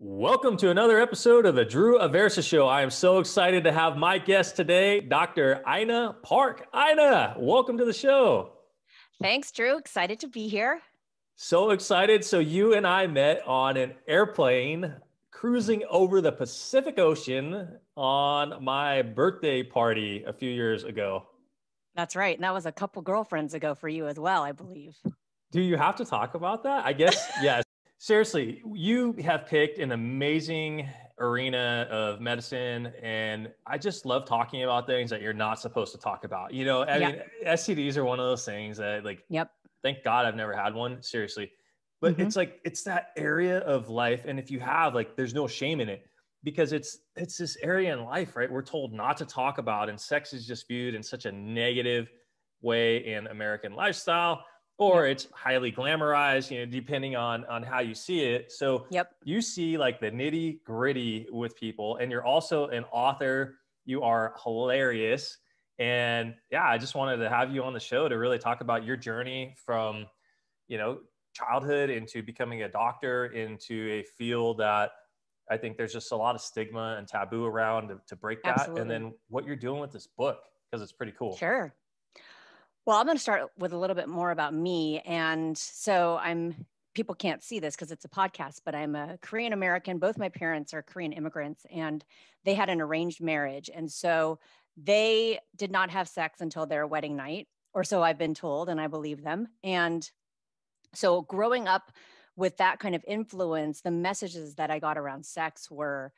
Welcome to another episode of the Drew Aversa Show. I am so excited to have my guest today, Dr. Ina Park. Ina, welcome to the show. Thanks, Drew. Excited to be here. So excited. So, you and I met on an airplane cruising over the Pacific Ocean on my birthday party a few years ago. That's right. And that was a couple girlfriends ago for you as well, I believe. Do you have to talk about that? I guess, yes seriously, you have picked an amazing arena of medicine and I just love talking about things that you're not supposed to talk about. You know, I mean STDs are one of those things that like Yep. Thank God I've never had one, seriously. But mm-hmm. it's like it's that area of life and if you have like there's no shame in it because it's it's this area in life, right? We're told not to talk about and sex is just viewed in such a negative way in American lifestyle or it's highly glamorized you know depending on on how you see it. So yep. you see like the nitty gritty with people and you're also an author. You are hilarious. And yeah i just wanted to have you on the show to really talk about your journey from you know childhood into becoming a doctor into a field that i think there's just a lot of stigma and taboo around to, to break that Absolutely. and then what you're doing with this book because it's pretty cool. Sure well, I'm going to start with a little bit more about me. And so I'm, people can't see this because it's a podcast, but I'm a Korean American. Both my parents are Korean immigrants and they had an arranged marriage. And so they did not have sex until their wedding night, or so I've been told, and I believe them. And so growing up with that kind of influence, the messages that I got around sex were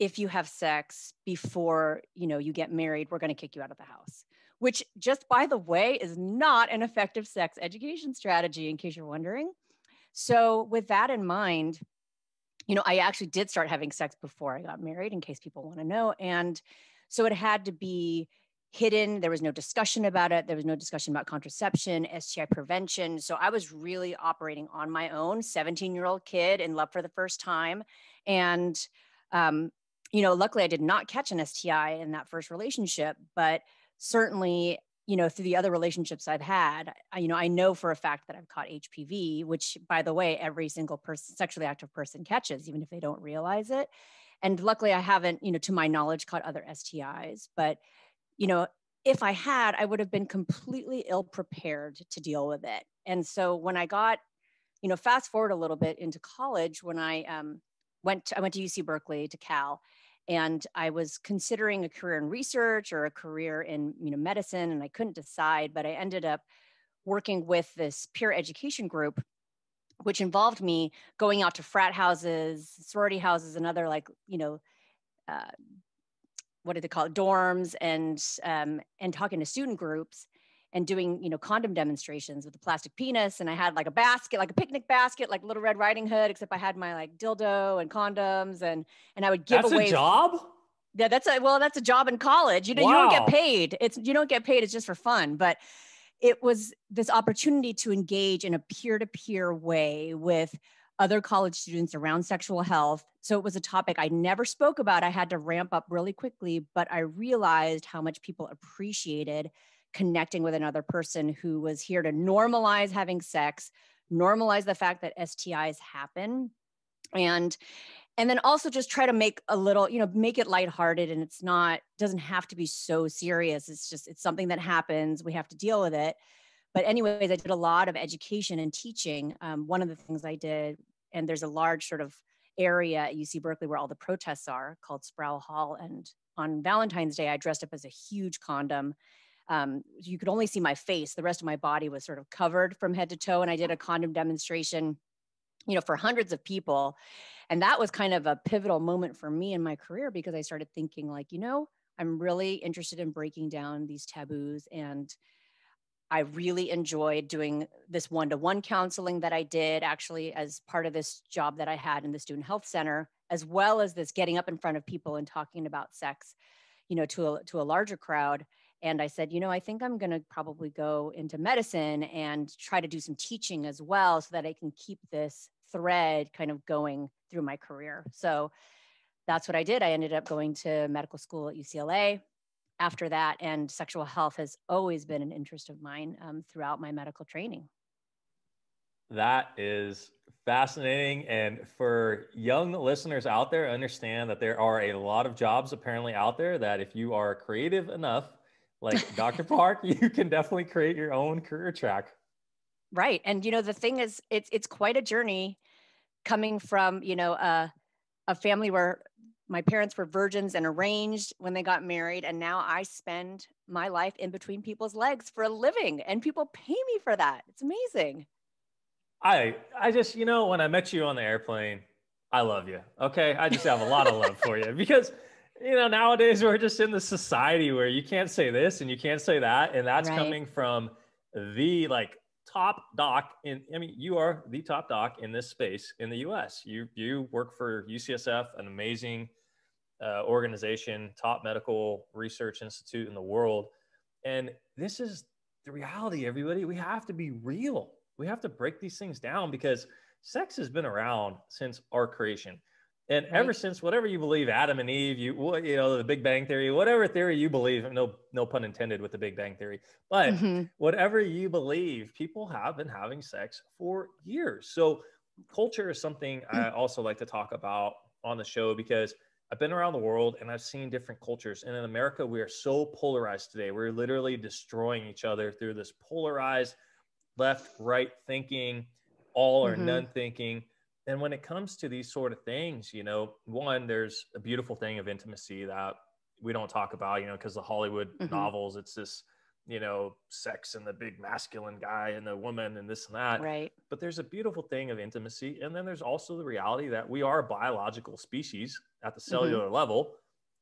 if you have sex before you know you get married we're going to kick you out of the house which just by the way is not an effective sex education strategy in case you're wondering. So with that in mind, you know, I actually did start having sex before I got married in case people want to know and so it had to be hidden. There was no discussion about it. There was no discussion about contraception, STI prevention. So I was really operating on my own, 17 year old kid in love for the first time. And, um, you know, luckily I did not catch an STI in that first relationship, but certainly you know through the other relationships i've had I, you know i know for a fact that i've caught hpv which by the way every single person sexually active person catches even if they don't realize it. And luckily i haven't you know to my knowledge caught other stis but you know if i had i would have been completely ill prepared to deal with it. And so when i got you know fast forward a little bit into college when i um, went to, i went to uc berkeley to cal and I was considering a career in research or a career in you know medicine, and I couldn't decide. But I ended up working with this peer education group, which involved me going out to frat houses, sorority houses, and other like you know. Uh, what do they call it dorms and um, and talking to student groups and doing you know condom demonstrations with the plastic penis and i had like a basket like a picnic basket like little red riding hood except i had my like dildo and condoms and and i would give that's away a job yeah that's a well that's a job in college you know wow. you don't get paid it's you don't get paid it's just for fun but it was this opportunity to engage in a peer-to-peer way with other college students around sexual health. So it was a topic I never spoke about. I had to ramp up really quickly, but I realized how much people appreciated connecting with another person who was here to normalize having sex, normalize the fact that STIs happen, and and then also just try to make a little, you know, make it lighthearted and it's not doesn't have to be so serious. It's just it's something that happens. We have to deal with it. But anyways, I did a lot of education and teaching. Um, one of the things I did, and there's a large sort of area at UC Berkeley where all the protests are called Sproul Hall. And on Valentine's Day, I dressed up as a huge condom um, you could only see my face. The rest of my body was sort of covered from head to toe. And I did a condom demonstration, you know, for hundreds of people. And that was kind of a pivotal moment for me in my career because I started thinking, like, you know, I'm really interested in breaking down these taboos. And I really enjoyed doing this one to one counseling that I did actually as part of this job that I had in the Student Health Center, as well as this getting up in front of people and talking about sex, you know, to a, to a larger crowd and I said, you know, I think I'm going to probably go into medicine and try to do some teaching as well so that I can keep this thread kind of going through my career. So that's what I did. I ended up going to medical school at UCLA after that. And sexual health has always been an interest of mine um, throughout my medical training. That is fascinating. And for young listeners out there, understand that there are a lot of jobs apparently out there that if you are creative enough, like Dr. Park, you can definitely create your own career track. Right. And you know, the thing is it's it's quite a journey coming from, you know, a a family where my parents were virgins and arranged when they got married and now I spend my life in between people's legs for a living and people pay me for that. It's amazing. I I just you know when I met you on the airplane, I love you. Okay, I just have a lot of love for you because you know nowadays we're just in the society where you can't say this and you can't say that, and that's right. coming from the like top doc in. I mean, you are the top doc in this space in the U.S. You you work for UCSF, an amazing uh, organization, top medical research institute in the world, and this is the reality. Everybody, we have to be real we have to break these things down because sex has been around since our creation. And right. ever since whatever you believe, Adam and Eve, you you know the Big Bang theory, whatever theory you believe, no no pun intended with the Big Bang theory, but mm-hmm. whatever you believe, people have been having sex for years. So culture is something I also like to talk about on the show because I've been around the world and I've seen different cultures. And in America, we are so polarized today. We're literally destroying each other through this polarized left, right thinking, all or mm-hmm. none thinking. And when it comes to these sort of things, you know, one, there's a beautiful thing of intimacy that we don't talk about, you know, because the Hollywood mm-hmm. novels, it's this, you know, sex and the big masculine guy and the woman and this and that. Right. But there's a beautiful thing of intimacy. And then there's also the reality that we are a biological species at the mm-hmm. cellular mm-hmm. level.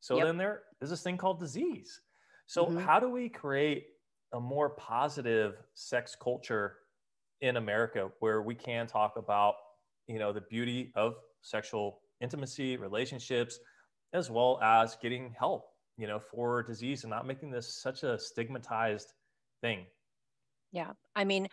So yep. then there is this thing called disease. So, mm-hmm. how do we create a more positive sex culture in America where we can talk about, you know, the beauty of sexual intimacy, relationships, as well as getting help, you know, for disease and not making this such a stigmatized thing. Yeah. I mean,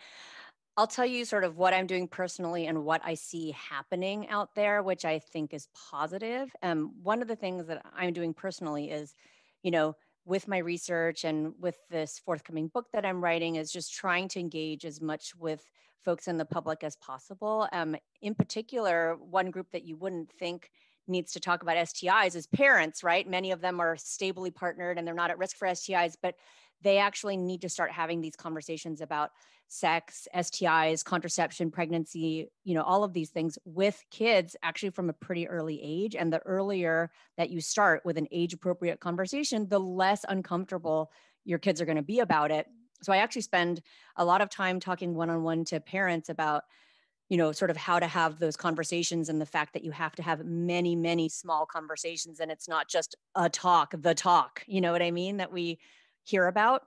I'll tell you sort of what I'm doing personally and what I see happening out there, which I think is positive. Um, one of the things that I'm doing personally is, you know, with my research and with this forthcoming book that I'm writing is just trying to engage as much with folks in the public as possible. Um, in particular, one group that you wouldn't think needs to talk about STIs is parents, right? Many of them are stably partnered and they're not at risk for STIs, but they actually need to start having these conversations about sex, STIs, contraception, pregnancy, you know, all of these things with kids actually from a pretty early age. And the earlier that you start with an age appropriate conversation, the less uncomfortable your kids are going to be about it. So I actually spend a lot of time talking one on one to parents about you know sort of how to have those conversations and the fact that you have to have many many small conversations and it's not just a talk the talk you know what i mean that we hear about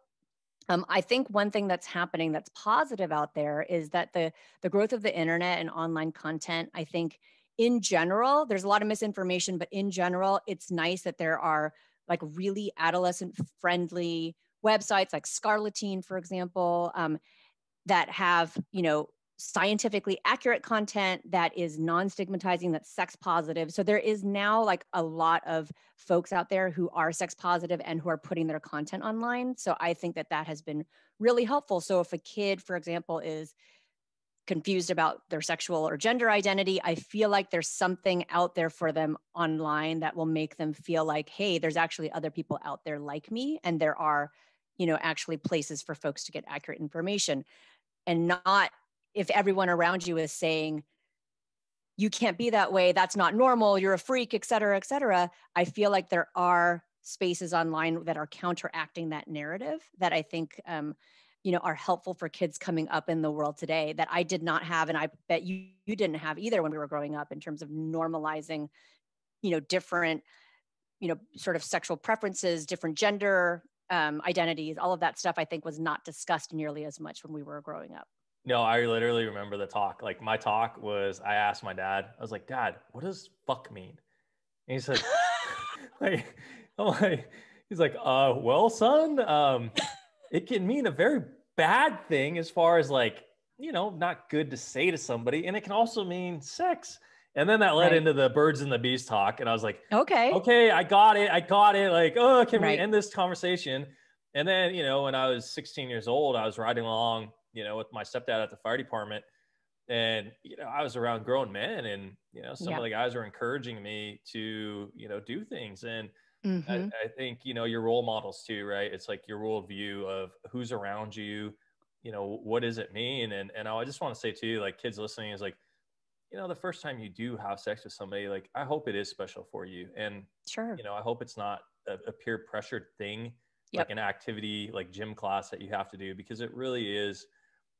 um, I think one thing that's happening that's positive out there is that the the growth of the internet and online content. I think in general, there's a lot of misinformation, but in general, it's nice that there are like really adolescent friendly websites like Scarleteen, for example, um, that have you know scientifically accurate content that is non-stigmatizing that's sex positive. So there is now like a lot of folks out there who are sex positive and who are putting their content online. So i think that that has been really helpful. So if a kid for example is confused about their sexual or gender identity i feel like there's something out there for them online that will make them feel like hey there's actually other people out there like me and there are you know actually places for folks to get accurate information. And not if everyone around you is saying you can't be that way. That's not normal. You're a freak et cetera et cetera i feel like there are spaces online that are counteracting that narrative that i think um, you know are helpful for kids coming up in the world today that i did not have and i bet you, you didn't have either when we were growing up in terms of normalizing you know different you know sort of sexual preferences different gender um, identities. All of that stuff i think was not discussed nearly as much when we were growing up no, I literally remember the talk. Like my talk was, I asked my dad, I was like, Dad, what does fuck mean? And he said, like, I'm like, he's like, uh, well, son, um, it can mean a very bad thing as far as like, you know, not good to say to somebody, and it can also mean sex. And then that led right. into the birds and the bees talk, and I was like, okay, okay, I got it, I got it. Like, oh, can right. we end this conversation? And then, you know, when I was 16 years old, I was riding along you know, with my stepdad at the fire department. and you know i was around grown men and you know some Yeah. of the guys were encouraging me to you know do things and Mhm. I, I think you know your role models too right it's like your worldview of who's around you you know what does it mean and and i just want to say too like kids listening is like you know the first time you do have sex with somebody like i hope it is special for you and Sure. you know i hope it's not a, a peer pressured thing Yep. like an activity like gym class that you have to do because it really is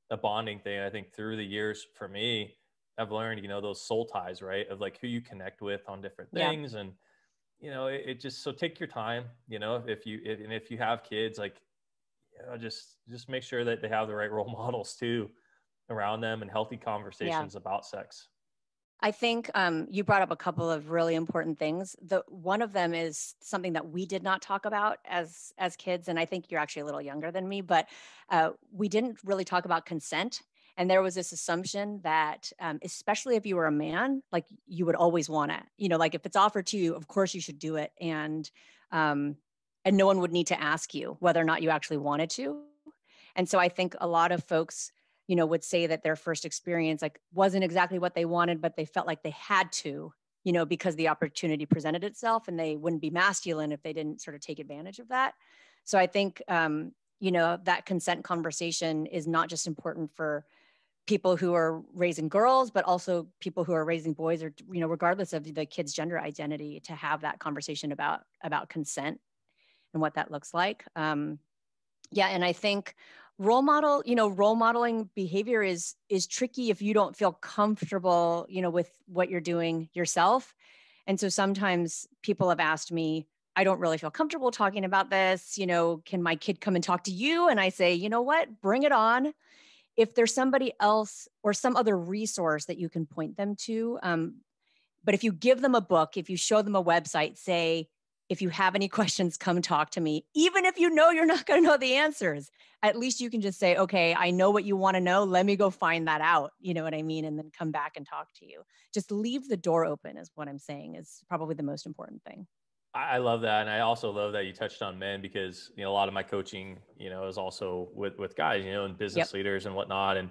a bonding thing i think through the years for me i've learned you know those soul ties right of like who you connect with on different Yeah. things. And you know it, it just so take your time you know if you if, and if you have kids like you know just just make sure that they have the right role models too around them and healthy conversations about sex I think um, you brought up a couple of really important things. The one of them is something that we did not talk about as as kids, and I think you're actually a little younger than me, but uh, we didn't really talk about consent. And there was this assumption that, um, especially if you were a man, like you would always want it. You know, like if it's offered to you, of course you should do it, and um, and no one would need to ask you whether or not you actually wanted to. And so I think a lot of folks you know would say that their first experience like wasn't exactly what they wanted but they felt like they had to you know because the opportunity presented itself and they wouldn't be masculine if they didn't sort of take advantage of that. So i think um, you know that consent conversation is not just important for people who are raising girls but also people who are raising boys or you know regardless of the kid's gender identity to have that conversation about about consent and what that looks like. Um, yeah and i think role model you know role modeling behavior is is tricky if you don't feel comfortable you know with what you're doing yourself. And so sometimes people have asked me i don't really feel comfortable talking about this you know can my kid come and talk to you? And i say you know what? Bring it on. If there's somebody else or some other resource that you can point them to um, but if you give them a book if you show them a website say if you have any questions come talk to me. Even if you know you're not going to know the answers at least you can just say okay i know what you want to know. Let me go find that out. You know what i mean? And then come back and talk to you. Just leave the door open is what i'm saying is probably the most important thing. I love that, and I also love that you touched on men because you know a lot of my coaching, you know, is also with with guys, you know, and business leaders and whatnot. And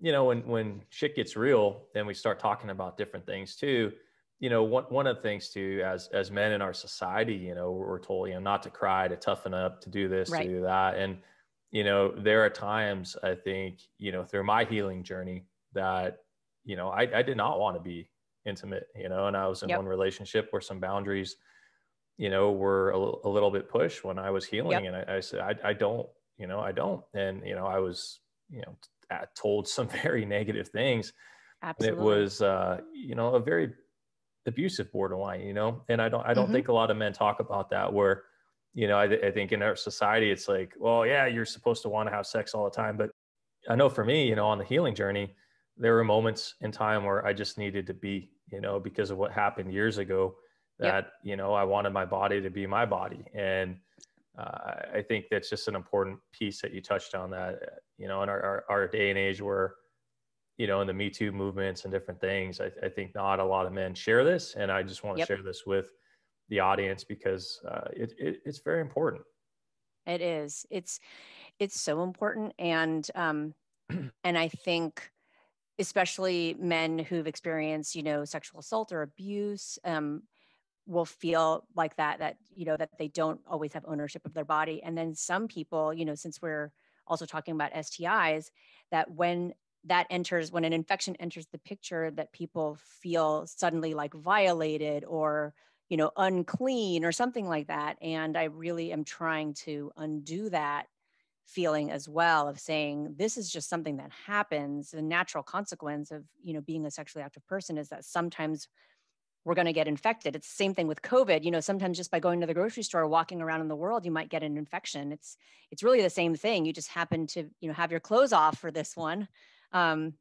you know, when when shit gets real, then we start talking about different things too. You know, one one of the things too, as as men in our society, you know, we're told you know not to cry, to toughen up, to do this, Right. to do that, and you know, there are times I think you know through my healing journey that you know I I did not want to be intimate, you know, and I was in Yep. one relationship where some boundaries you know, were a, a little bit pushed when I was healing. And I, I said, I, I don't, you know, I don't. And, you know, I was, you know, uh, told some very negative things. And absolutely it was, uh, you know, a very abusive borderline, you know, and I don't, I don't Mhm. think a lot of men talk about that where, you know, I, th- I think in our society, it's like, well, yeah, you're supposed to want to have sex all the time. But I know for me, you know, on the healing journey, there were moments in time where I just needed to be, you know, because of what happened years ago Yep. that, you know, I wanted my body to be my body. And uh, I think that's just an important piece that you touched on that, you know, in our, our, our day and age where, you know, in the Me Too movements and different things, I, I think not a lot of men share this. And I just want to Yep. share this with the audience because uh, it, it, it's very important. It is. It's it's so important and um and I think especially men who've experienced, you know, sexual assault or abuse um will feel like that that you know that they don't always have ownership of their body and then some people, you know, since we're also talking about STIs that when that enters when an infection enters the picture that people feel suddenly like violated or you know, unclean or something like that. And I really am trying to undo that feeling as well of saying this is just something that happens. The natural consequence of, you know, being a sexually active person is that sometimes we're going to get infected. It's the same thing with COVID. You know, sometimes just by going to the grocery store, walking around in the world, you might get an infection. It's it's really the same thing. You just happen to, you know, have your clothes off for this one. Um,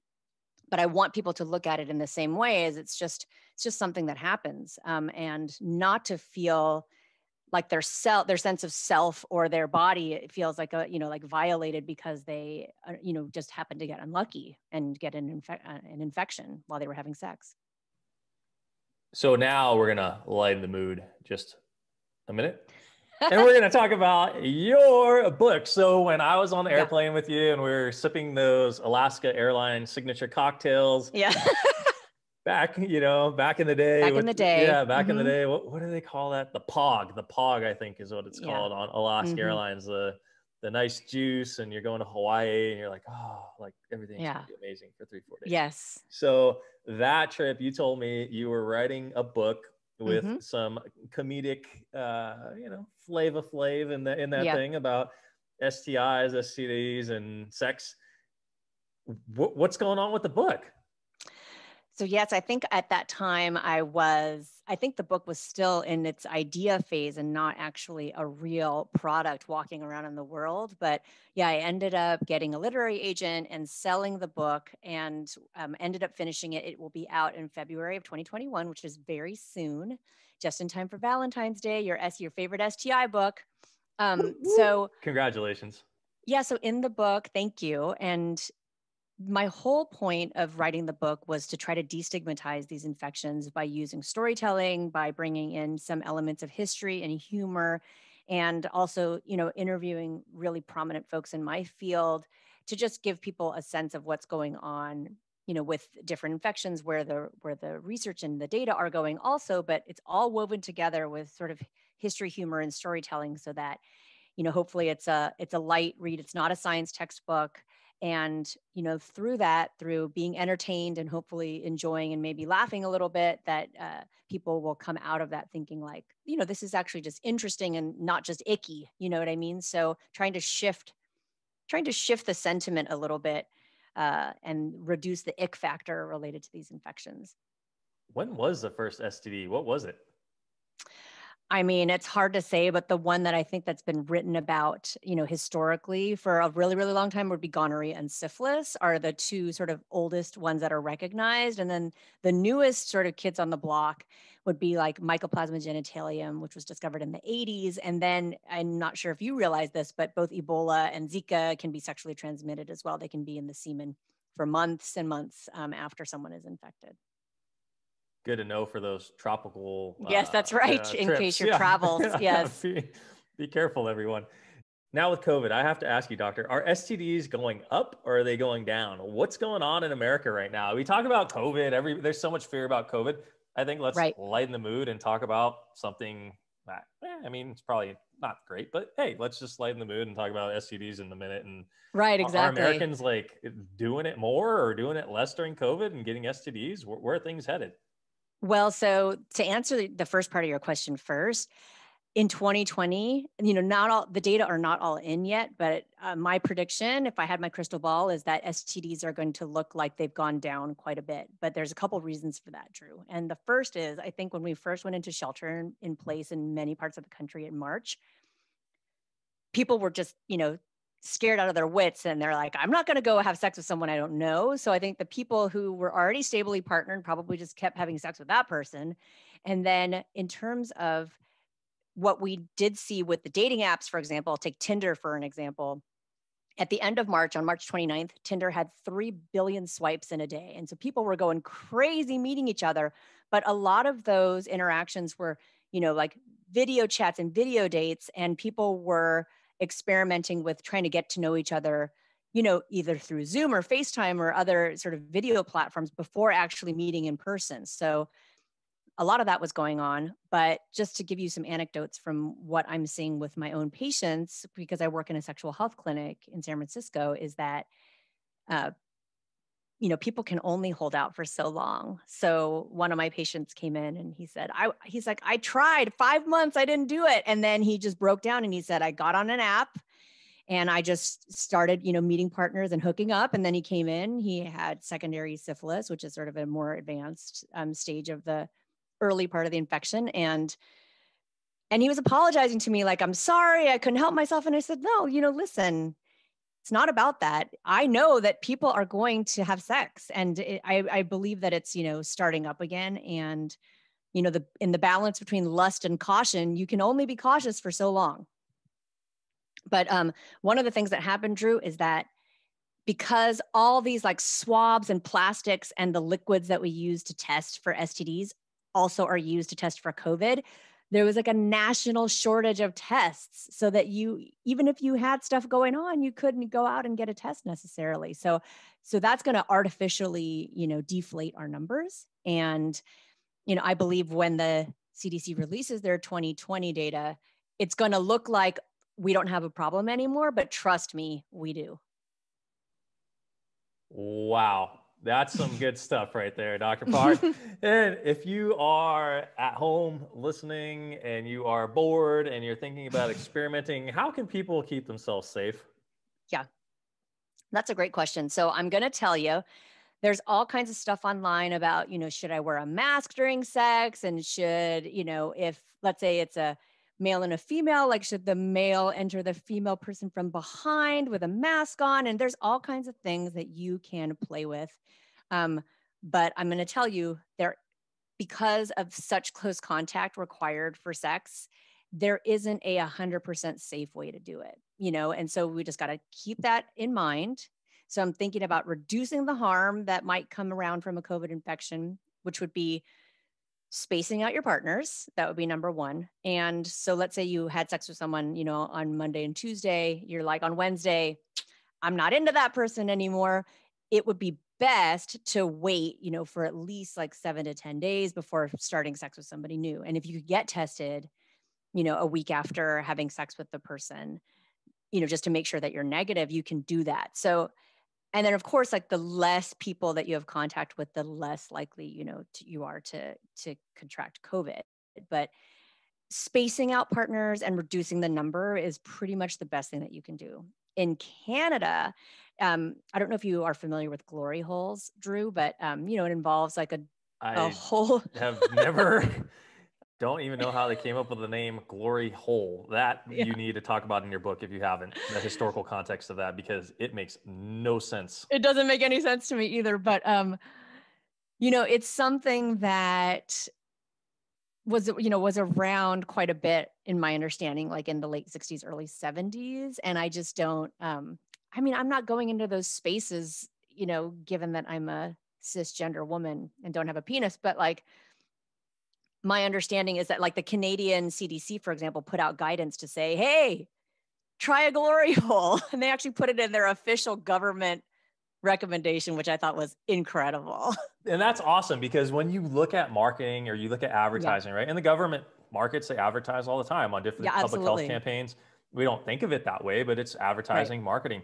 but I want people to look at it in the same way as it's just it's just something that happens, um, and not to feel like their self their sense of self or their body it feels like a you know like violated because they uh, you know just happened to get unlucky and get an, infe- uh, an infection while they were having sex. So now we're to lighten the mood just a minute. And we're going to talk about your book. So, when I was on the airplane yeah. with you and we were sipping those Alaska Airlines signature cocktails, yeah. back, you know, back in the day. Back with, in the day. Yeah, back mm-hmm. in the mm-hmm. day. What, what do they call that? The POG. The POG, I think, is what it's called on Alaska mm-hmm. Airlines. The the nice juice, and you're going to Hawaii, and you're like, oh, like everything's yeah. gonna be amazing for three, four days. Yes. So that trip, you told me you were writing a book with mm-hmm. some comedic, uh, you know, flavor flav in the in that thing about STIs, STDs, and sex. W- what's going on with the book? So, yes, I think at that time I was, I think the book was still in its idea phase and not actually a real product walking around in the world. But yeah, I ended up getting a literary agent and selling the book and um, ended up finishing it. It will be out in February of 2021, which is very soon, just in time for Valentine's Day, your S, your favorite STI book. Um, so, congratulations. Yeah, so in the book, thank you. And my whole point of writing the book was to try to destigmatize these infections by using storytelling, by bringing in some elements of history and humor, and also, you know, interviewing really prominent folks in my field to just give people a sense of what's going on, you know, with different infections, where the where the research and the data are going, also, but it's all woven together with sort of history, humor, and storytelling, so that, you know, hopefully it's a it's a light read. It's not a science textbook and you know through that through being entertained and hopefully enjoying and maybe laughing a little bit that uh, people will come out of that thinking like you know this is actually just interesting and not just icky you know what i mean? So trying to shift trying to shift the sentiment a little bit uh, and reduce the ick factor related to these infections. When was the first std what was it I mean, it's hard to say, but the one that I think that's been written about, you know, historically for a really, really long time would be gonorrhea and syphilis are the two sort of oldest ones that are recognized. And then the newest sort of kids on the block would be like Mycoplasma genitalium, which was discovered in the 80s. And then I'm not sure if you realize this, but both Ebola and Zika can be sexually transmitted as well. They can be in the semen for months and months um, after someone is infected good to know for those tropical. Yes, uh, that's right. Uh, in trips. case you're yeah. travels. Yes. be, be careful, everyone. Now with COVID, I have to ask you, doctor, are STDs going up or are they going down? What's going on in America right now? We talk about COVID. Every there's so much fear about COVID. I think let's right. lighten the mood and talk about something that eh, I mean, it's probably not great, but hey, let's just lighten the mood and talk about STDs in a minute. And right, exactly. Are Americans like doing it more or doing it less during COVID and getting STDs? Where, where are things headed? Well, so to answer the first part of your question first, in 2020, you know, not all the data are not all in yet, but uh, my prediction, if I had my crystal ball, is that STDs are going to look like they've gone down quite a bit. But there's a couple reasons for that, Drew. And the first is I think when we first went into shelter in place in many parts of the country in March, people were just, you know, scared out of their wits and they're like, I'm not going to go have sex with someone I don't know. So I think the people who were already stably partnered probably just kept having sex with that person. And then in terms of what we did see with the dating apps, for example, I'll take Tinder for an example. At the end of March, on March 29th, Tinder had 3 billion swipes in a day. And so people were going crazy meeting each other. But a lot of those interactions were, you know, like video chats and video dates, and people were, experimenting with trying to get to know each other you know either through zoom or facetime or other sort of video platforms before actually meeting in person. So a lot of that was going on but just to give you some anecdotes from what i'm seeing with my own patients because i work in a sexual health clinic in san francisco is that uh, you know people can only hold out for so long. So one of my patients came in and he said i he's like i tried 5 months i didn't do it. And then he just broke down and he said i got on an app and i just started you know meeting partners and hooking up. And then he came in he had secondary syphilis which is sort of a more advanced um, stage of the early part of the infection. And and he was apologizing to me like i'm sorry i couldn't help myself. And i said no you know listen it's not about that. I know that people are going to have sex, and it, I, I believe that it's you know starting up again. And you know the in the balance between lust and caution, you can only be cautious for so long. But um, one of the things that happened, Drew, is that because all these like swabs and plastics and the liquids that we use to test for STDs also are used to test for COVID, there was like a national shortage of tests so that you even if you had stuff going on you couldn't go out and get a test necessarily. So so that's going to artificially you know deflate our numbers. And you know i believe when the cdc releases their 2020 data it's going to look like we don't have a problem anymore but trust me we do. Wow that's some good stuff right there, Dr. Park. and if you are at home listening and you are bored and you're thinking about experimenting, how can people keep themselves safe? Yeah, that's a great question. So I'm going to tell you there's all kinds of stuff online about, you know, should I wear a mask during sex? And should, you know, if let's say it's a male and a female, like should the male enter the female person from behind with a mask on? And there's all kinds of things that you can play with um, but I'm going to tell you there, because of such close contact required for sex, there isn't a 100% safe way to do it, you know? And so we just got to keep that in mind. So I'm thinking about reducing the harm that might come around from a COVID infection, which would be spacing out your partners. That would be number one. And so let's say you had sex with someone, you know, on Monday and Tuesday, you're like on Wednesday, I'm not into that person anymore. It would be best to wait, you know, for at least like seven to 10 days before starting sex with somebody new. And if you get tested, you know, a week after having sex with the person, you know, just to make sure that you're negative, you can do that. So, and then of course, like the less people that you have contact with, the less likely, you know, to, you are to to contract COVID. But spacing out partners and reducing the number is pretty much the best thing that you can do. In Canada, um, I don't know if you are familiar with glory holes, Drew, but um, you know, it involves like a, a whole have never don't even know how they came up with the name glory hole. That yeah. you need to talk about in your book if you haven't, the historical context of that, because it makes no sense. It doesn't make any sense to me either. But um, you know, it's something that was you know was around quite a bit in my understanding like in the late 60s early 70s and i just don't um I mean, I'm not going into those spaces, you know, given that I'm a cisgender woman and don't have a penis, but like my understanding is that like the Canadian CDC, for example, put out guidance to say, hey, try a glory hole. And they actually put it in their official government recommendation, which I thought was incredible. And that's awesome because when you look at marketing or you look at advertising, yeah. right? And the government markets, they advertise all the time on different yeah, public health campaigns. We don't think of it that way, but it's advertising, right. marketing.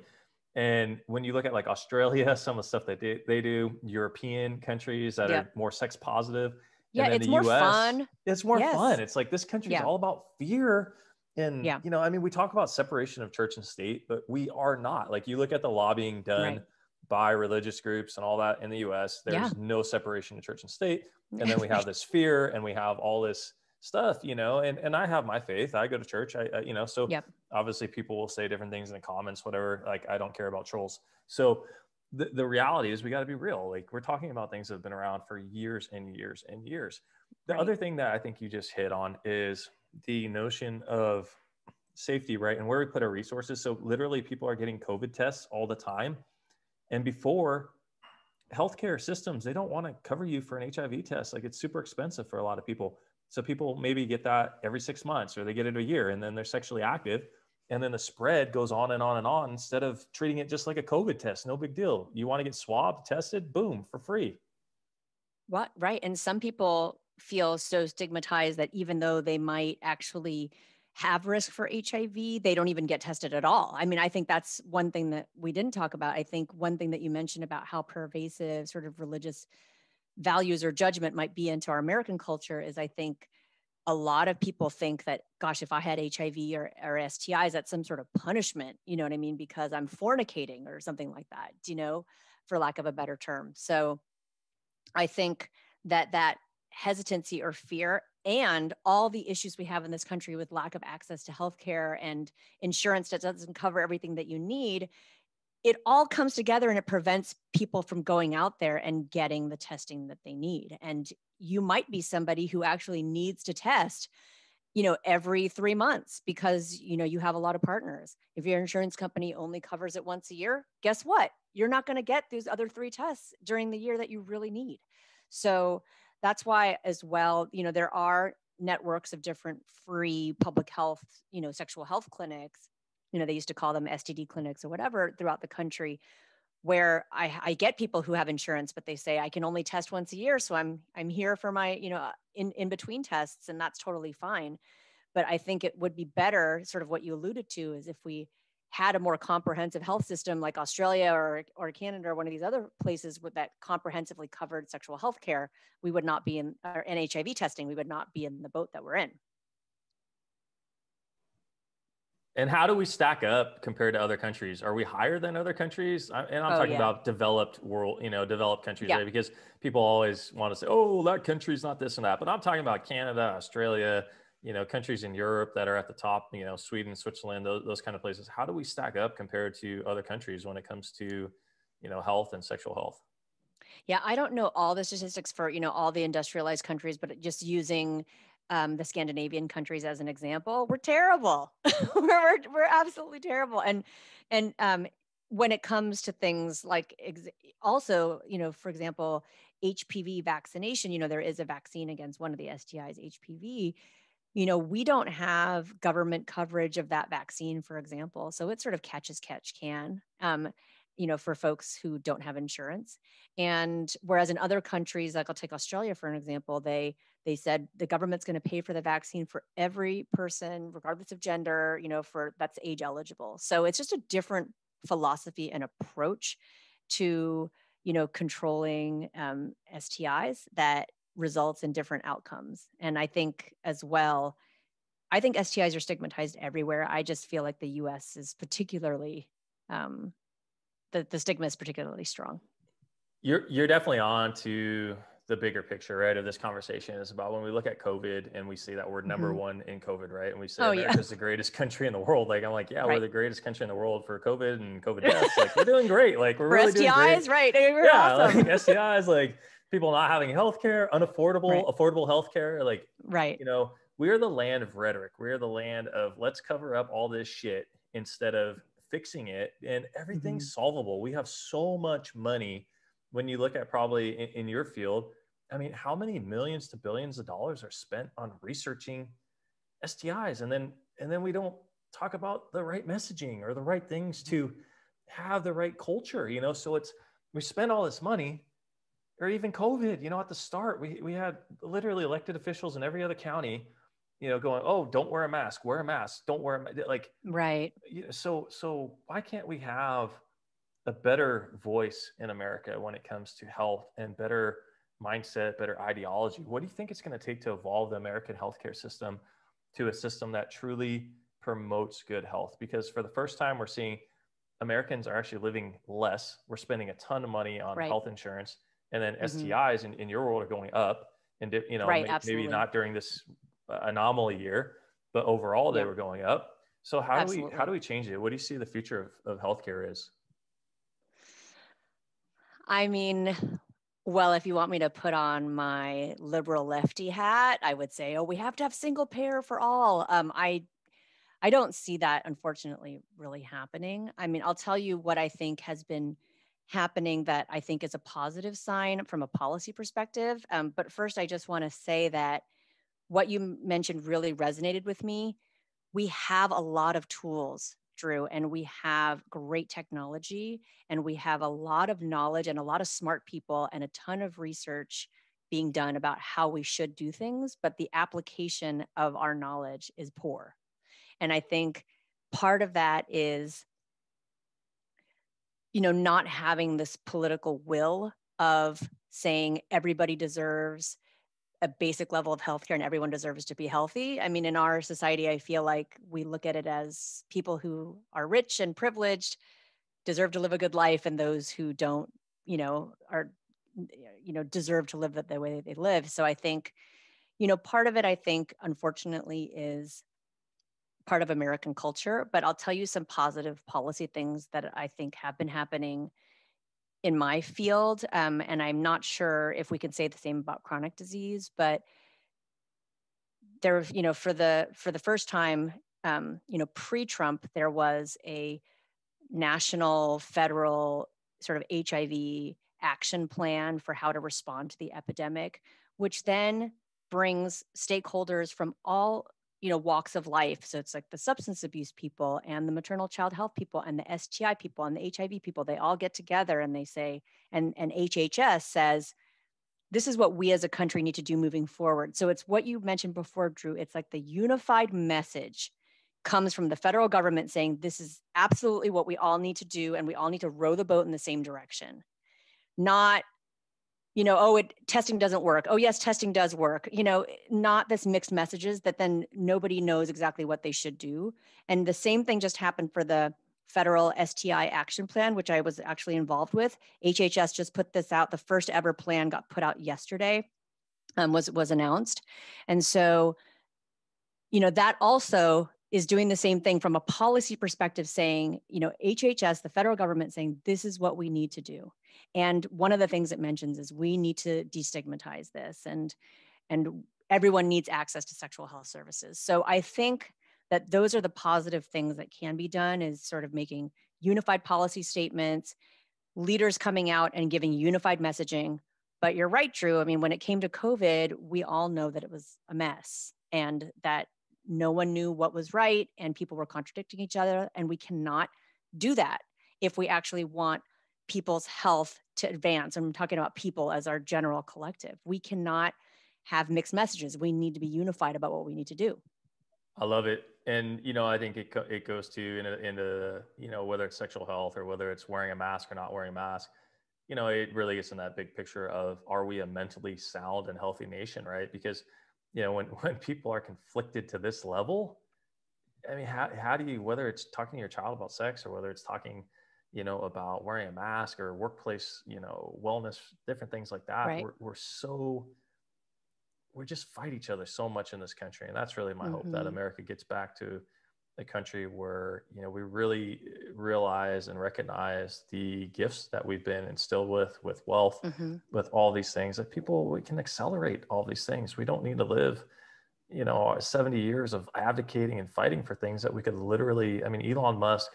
And when you look at like Australia, some of the stuff that they, they do, European countries that yeah. are more sex positive. Yeah, it's more US, fun. It's more yes. fun. It's like this country is yeah. all about fear. And, yeah. you know, I mean, we talk about separation of church and state, but we are not. Like you look at the lobbying done right. by religious groups and all that in the US, there's yeah. no separation of church and state. And then we have this fear and we have all this stuff, you know, and, and I have my faith. I go to church. I, I you know, so yep. obviously people will say different things in the comments, whatever. Like I don't care about trolls. So the, the reality is we got to be real. Like we're talking about things that have been around for years and years and years. The right. other thing that I think you just hit on is the notion of safety, right? And where we put our resources. So literally people are getting COVID tests all the time. And before healthcare systems, they don't want to cover you for an HIV test. Like it's super expensive for a lot of people. So people maybe get that every six months or they get it a year and then they're sexually active. And then the spread goes on and on and on instead of treating it just like a COVID test. No big deal. You want to get swabbed, tested, boom, for free. What? Right. And some people feel so stigmatized that even though they might actually have risk for HIV, they don't even get tested at all. I mean, I think that's one thing that we didn't talk about. I think one thing that you mentioned about how pervasive sort of religious values or judgment might be into our American culture is I think a lot of people think that, gosh, if I had HIV or, or STIs, that's some sort of punishment, you know what I mean? Because I'm fornicating or something like that, you know, for lack of a better term. So I think that that hesitancy or fear and all the issues we have in this country with lack of access to healthcare and insurance that doesn't cover everything that you need it all comes together and it prevents people from going out there and getting the testing that they need. And you might be somebody who actually needs to test you know every 3 months because you know you have a lot of partners. If your insurance company only covers it once a year guess what? You're not going to get those other 3 tests during the year that you really need. So that's why as well you know there are networks of different free public health, you know, sexual health clinics. You know, they used to call them STD clinics or whatever throughout the country, where I, I get people who have insurance, but they say I can only test once a year, so I'm I'm here for my you know in in between tests, and that's totally fine. But I think it would be better, sort of what you alluded to, is if we had a more comprehensive health system like Australia or, or Canada or one of these other places with that comprehensively covered sexual health care, we would not be in or NHIV testing, we would not be in the boat that we're in. And how do we stack up compared to other countries? Are we higher than other countries? And I'm oh, talking yeah. about developed world, you know, developed countries, yeah. right? Because people always want to say, "Oh, that country's not this and that," but I'm talking about Canada, Australia, you know countries in Europe that are at the top, you know Sweden, Switzerland, those, those kind of places. How do we stack up compared to other countries when it comes to you know health and sexual health? Yeah, I don't know all the statistics for you know all the industrialized countries, but just using um, the Scandinavian countries as an example, we're terrible. we're, we're, we're absolutely terrible. And and um, when it comes to things like also, you know, for example, HPV vaccination, you know, there is a vaccine against one of the STIs, HPV you know, we don't have government coverage of that vaccine, for example. So it sort of catch as catch can, um, you know, for folks who don't have insurance. And whereas in other countries, like I'll take Australia for an example, they they said the government's going to pay for the vaccine for every person, regardless of gender, you know, for that's age eligible. So it's just a different philosophy and approach to you know controlling um, STIs that results in different outcomes. And I think as well, I think STIs are stigmatized everywhere. I just feel like the US is particularly, um, the, the stigma is particularly strong. You're, you're definitely on to the bigger picture, right, of this conversation is about when we look at COVID and we see that we're number mm-hmm. one in COVID, right? And we say oh, America's yeah. the greatest country in the world. Like I'm like, yeah, right. we're the greatest country in the world for COVID and COVID deaths. like we're doing great. Like we're really STIs, doing great. right? We're yeah, awesome. like STIs, like people not having health care, unaffordable, right. affordable health care. Like, right. You know, we're the land of rhetoric. We're the land of let's cover up all this shit instead of fixing it. And everything's mm-hmm. solvable. We have so much money when you look at probably in, in your field. I mean, how many millions to billions of dollars are spent on researching STIs? And then, and then we don't talk about the right messaging or the right things to have the right culture, you know? So it's, we spend all this money or even COVID, you know, at the start, we, we had literally elected officials in every other county, you know, going, oh, don't wear a mask, wear a mask, don't wear a mask. Like, right. So, so why can't we have a better voice in America when it comes to health and better mindset, better ideology? What do you think it's going to take to evolve the American healthcare system to a system that truly promotes good health? Because for the first time, we're seeing Americans are actually living less. We're spending a ton of money on right. health insurance and then mm-hmm. STIs in, in your world are going up and you know right, may, maybe not during this uh, anomaly year but overall they were going up so how absolutely. do we how do we change it what do you see the future of, of healthcare is i mean well if you want me to put on my liberal lefty hat i would say oh we have to have single payer for all um, i i don't see that unfortunately really happening i mean i'll tell you what i think has been happening that I think is a positive sign from a policy perspective. Um, but first, I just want to say that what you mentioned really resonated with me. We have a lot of tools, Drew, and we have great technology, and we have a lot of knowledge and a lot of smart people and a ton of research being done about how we should do things. But the application of our knowledge is poor. And I think part of that is you know, not having this political will of saying everybody deserves a basic level of healthcare and everyone deserves to be healthy. I mean, in our society, I feel like we look at it as people who are rich and privileged deserve to live a good life, and those who don't, you know, are, you know, deserve to live the way they live. So I think, you know, part of it, I think, unfortunately, is part of American culture, but I'll tell you some positive policy things that I think have been happening in my field. Um, and I'm not sure if we can say the same about chronic disease, but there, you know, for the for the first time, um, you know, pre-Trump, there was a national, federal sort of HIV action plan for how to respond to the epidemic, which then brings stakeholders from all you know walks of life so it's like the substance abuse people and the maternal child health people and the sti people and the hiv people they all get together and they say and and hhs says this is what we as a country need to do moving forward. So it's what you mentioned before drew it's like the unified message comes from the federal government saying this is absolutely what we all need to do and we all need to row the boat in the same direction. Not you know oh it testing doesn't work. Oh yes testing does work. You know not this mixed messages that then nobody knows exactly what they should do. And the same thing just happened for the federal sti action plan which i was actually involved with. Hhs just put this out. The first ever plan got put out yesterday um, was was announced. And so you know that also is doing the same thing from a policy perspective saying you know hhs the federal government saying this is what we need to do. And one of the things it mentions is we need to destigmatize this and and everyone needs access to sexual health services. So i think that those are the positive things that can be done is sort of making unified policy statements leaders coming out and giving unified messaging. But you're right drew i mean when it came to covid we all know that it was a mess and that no one knew what was right and people were contradicting each other and we cannot do that if we actually want people's health to advance. I'm talking about people as our general collective. We cannot have mixed messages. We need to be unified about what we need to do. I love it. And you know i think it, it goes to into, into you know whether it's sexual health or whether it's wearing a mask or not wearing a mask you know it really gets in that big picture of are we a mentally sound and healthy nation right? Because you know, when, when people are conflicted to this level, I mean, how, how do you, whether it's talking to your child about sex or whether it's talking, you know, about wearing a mask or workplace, you know, wellness, different things like that, right. we're, we're so, we just fight each other so much in this country. And that's really my mm-hmm. hope that mm-hmm. America gets back to a country where you know we really realize and recognize the gifts that we've been instilled with with wealth mm-hmm. with all these things that people we can accelerate all these things. We don't need to live you know 70 years of advocating and fighting for things that we could literally i mean elon musk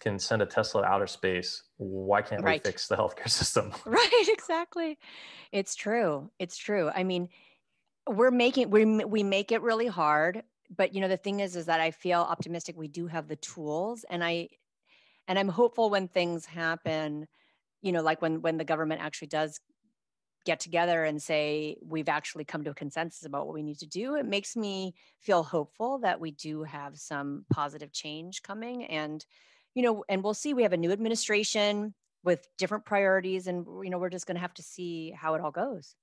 can send a tesla to outer space. Why can't right. we fix the healthcare system? Right exactly. It's true it's true. I mean we're making we we make it really hard but you know the thing is is that i feel optimistic we do have the tools and i and i'm hopeful when things happen you know like when when the government actually does get together and say we've actually come to a consensus about what we need to do it makes me feel hopeful that we do have some positive change coming and you know and we'll see. We have a new administration with different priorities and you know we're just going to have to see how it all goes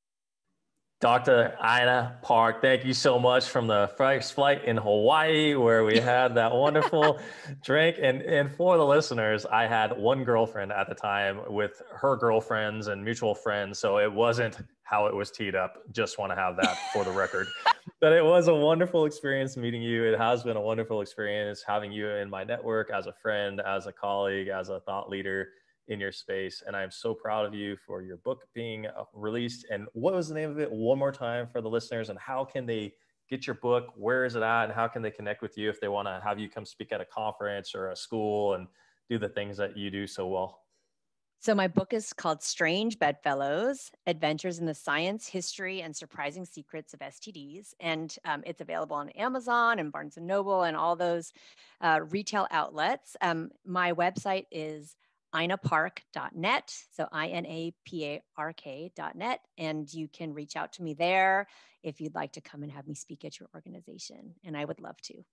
Dr. Ina Park, thank you so much from the first flight in Hawaii where we had that wonderful drink. And, and for the listeners, I had one girlfriend at the time with her girlfriends and mutual friends. So it wasn't how it was teed up. Just want to have that for the record. but it was a wonderful experience meeting you. It has been a wonderful experience having you in my network as a friend, as a colleague, as a thought leader in your space. And I'm so proud of you for your book being uh, released. And what was the name of it one more time for the listeners? And how can they get your book? Where is it at? And how can they connect with you if they want to have you come speak at a conference or a school and do the things that you do so well? So, my book is called Strange Bedfellows Adventures in the Science, History, and Surprising Secrets of STDs. And um, it's available on Amazon and Barnes and Noble and all those uh, retail outlets. Um, my website is inapark.net. So I N A P A R K.net. And you can reach out to me there if you'd like to come and have me speak at your organization. And I would love to.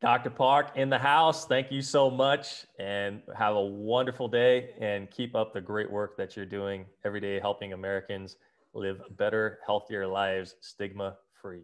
Dr. Park in the house, thank you so much and have a wonderful day and keep up the great work that you're doing every day, helping Americans live better, healthier lives, stigma free.